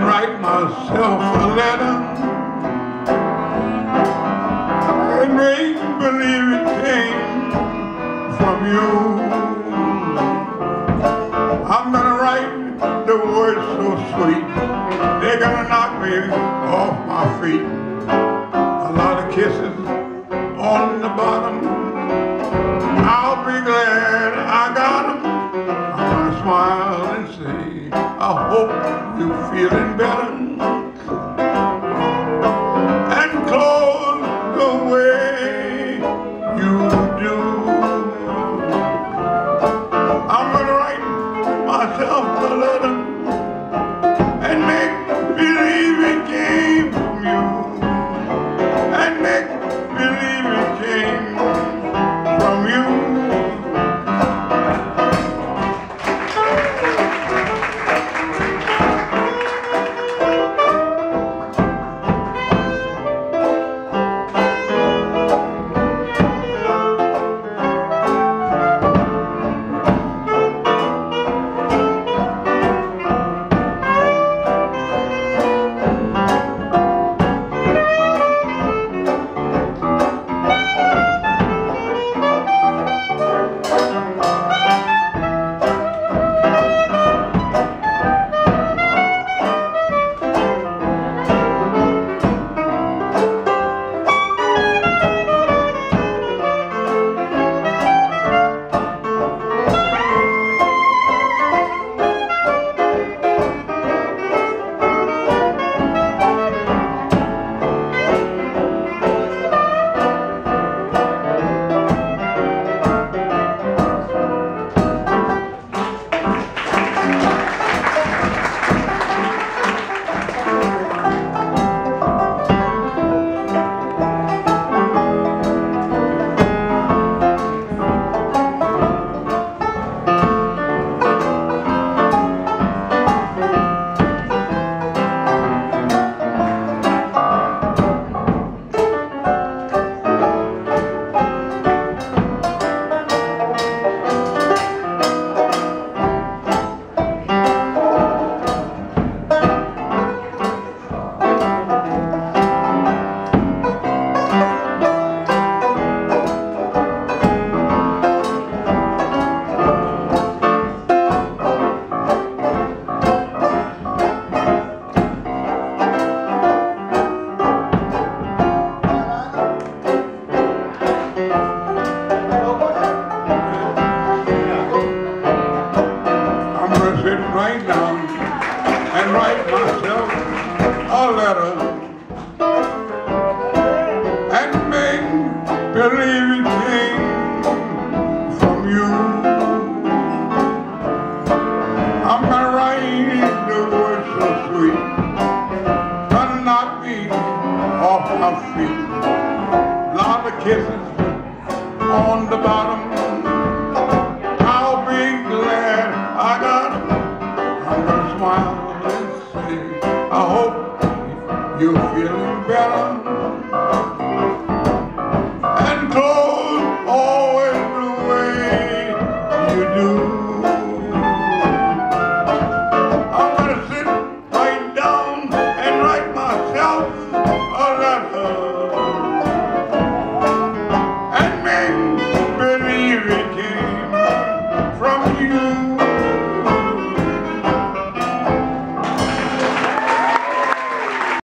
and write myself a letter and make believe it came from you. I'm gonna write the words so sweet, they're gonna knock me off my feet. A lot of kisses on the bottom. I'll be glad I got them. I'm gonna smile and say, I hope you're feeling better. Myself oh, my feet. Lot of kisses on the bottom. I'll be glad I got. I'm gonna smile and say, I hope you're feeling better.